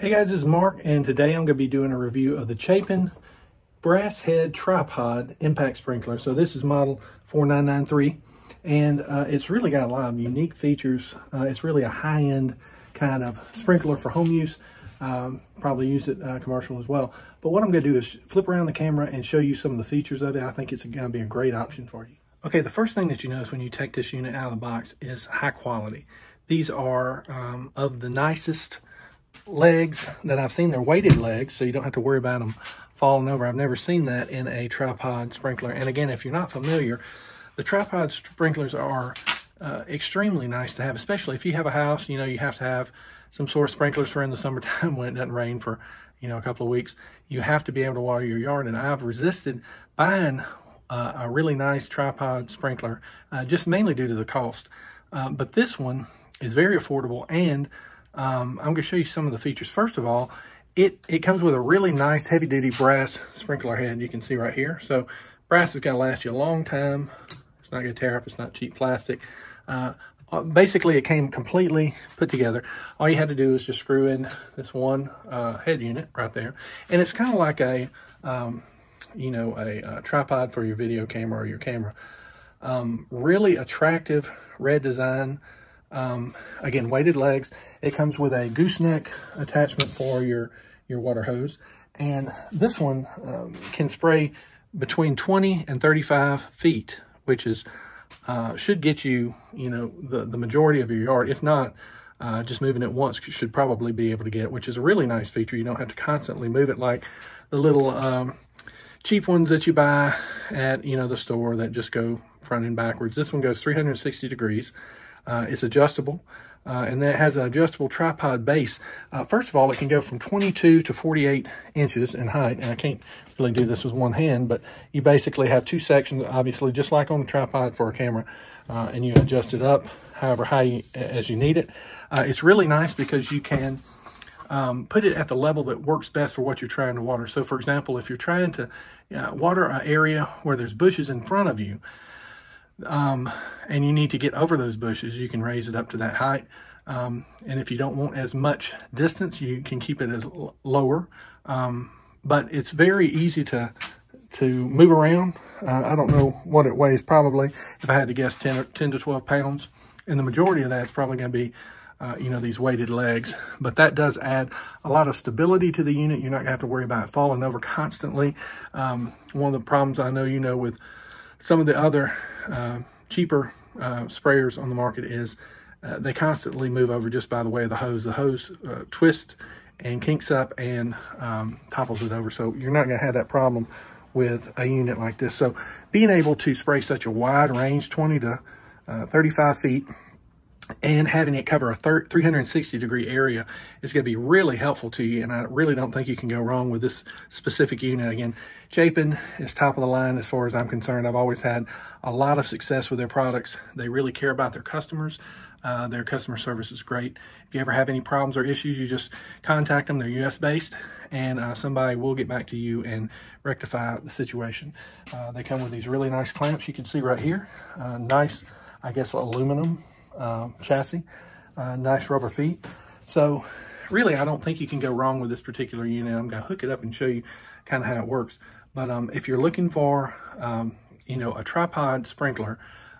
Hey guys, this is Mark, and today I'm going to be doing a review of the Chapin Brass Head Tripod Impact Sprinkler. So this is model 4993, and uh, it's really got a lot of unique features. Uh, it's really a high-end kind of sprinkler for home use. Um, probably use it uh, commercial as well. But what I'm going to do is flip around the camera and show you some of the features of it. I think it's going to be a great option for you. Okay, the first thing that you notice when you take this unit out of the box is high quality. These are um, of the nicest legs that I've seen. They're weighted legs, so you don't have to worry about them falling over. I've never seen that in a tripod sprinkler. And again, if you're not familiar, the tripod sprinklers are uh, extremely nice to have, especially if you have a house, you know, you have to have some sort of sprinklers for in the summertime when it doesn't rain for, you know, a couple of weeks. You have to be able to water your yard. And I've resisted buying uh, a really nice tripod sprinkler, uh, just mainly due to the cost. Uh, but this one is very affordable and um, I'm going to show you some of the features. First of all, it, it comes with a really nice heavy-duty brass sprinkler head you can see right here. So brass is going to last you a long time. It's not going to tear up. It's not cheap plastic. Uh, uh, basically, it came completely put together. All you had to do is just screw in this one uh, head unit right there. And it's kind of like a, um, you know, a, a, tripod for your video camera or your camera. Um, really attractive red design. Um, again, weighted legs. It comes with a gooseneck attachment for your, your water hose. And this one um, can spray between 20 and 35 feet, which is uh, should get you, you know, the, the majority of your yard. If not, uh, just moving it once should probably be able to get, which is a really nice feature. You don't have to constantly move it like the little um, cheap ones that you buy at, you know, the store that just go front and backwards. This one goes 360 degrees. Uh, it's adjustable. Uh, and then it has an adjustable tripod base. Uh, first of all, it can go from 22 to 48 inches in height, and I can't really do this with one hand, but you basically have two sections, obviously, just like on the tripod for a camera, uh, and you adjust it up however high you, as you need it. Uh, it's really nice because you can um, put it at the level that works best for what you're trying to water. So, for example, if you're trying to uh, water an area where there's bushes in front of you, um, and you need to get over those bushes, you can raise it up to that height. Um, and if you don't want as much distance, you can keep it as lower. Um, but it's very easy to to move around. Uh, I don't know what it weighs, probably, if I had to guess, 10, or 10 to 12 pounds. And the majority of that's probably going to be, uh, you know, these weighted legs. But that does add a lot of stability to the unit. You're not going to have to worry about it falling over constantly. Um, one of the problems I know you know with some of the other uh, cheaper uh, sprayers on the market is uh, they constantly move over just by the way of the hose. The hose uh, twists and kinks up and um, topples it over. So you're not going to have that problem with a unit like this. So being able to spray such a wide range, 20 to uh, 35 feet, and having it cover a 360 degree area is going to be really helpful to you. And I really don't think you can go wrong with this specific unit. Again, Chapin is top of the line as far as I'm concerned. I've always had a lot of success with their products. They really care about their customers. Uh, their customer service is great. If you ever have any problems or issues, you just contact them. They're US based and uh, somebody will get back to you and rectify the situation. Uh, they come with these really nice clamps you can see right here. Uh, nice, I guess, aluminum um, chassis, uh, nice rubber feet. So really, I don't think you can go wrong with this particular unit. I'm gonna hook it up and show you kind of how it works. But um, if you're looking for, um, you know, a tripod sprinkler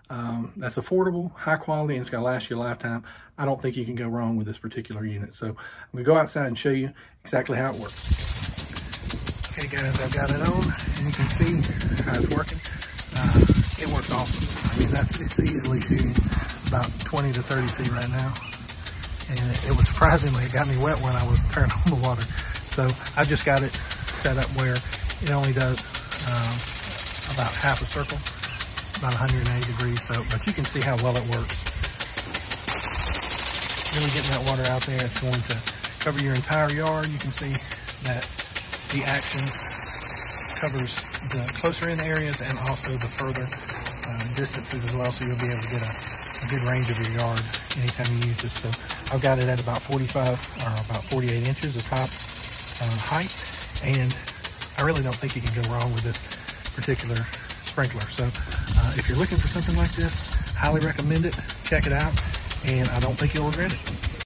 um, that's affordable, high quality, and it's gonna last you a lifetime, I don't think you can go wrong with this particular unit. So I'm gonna go outside and show you exactly how it works. Okay guys, I've got it on, and you can see how it's working. Uh, it works awesome. I mean, that's it's easily shooting about 20 to 30 feet right now. And it, it was surprisingly, it got me wet when I was turning on the water. So I just got it set up where it only does um, about half a circle, about 180 degrees. So, but you can see how well it works. Really getting that water out there, it's going to cover your entire yard. You can see that the action covers the closer in areas and also the further uh, distances as well. So you'll be able to get a a good range of your yard anytime you use this. So I've got it at about 45 or about 48 inches of top uh, height. And I really don't think you can go wrong with this particular sprinkler. So uh, if you're looking for something like this, highly recommend it. Check it out. And I don't think you'll regret it.